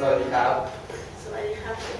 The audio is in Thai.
สวัสดีครับ สวัสดีครับ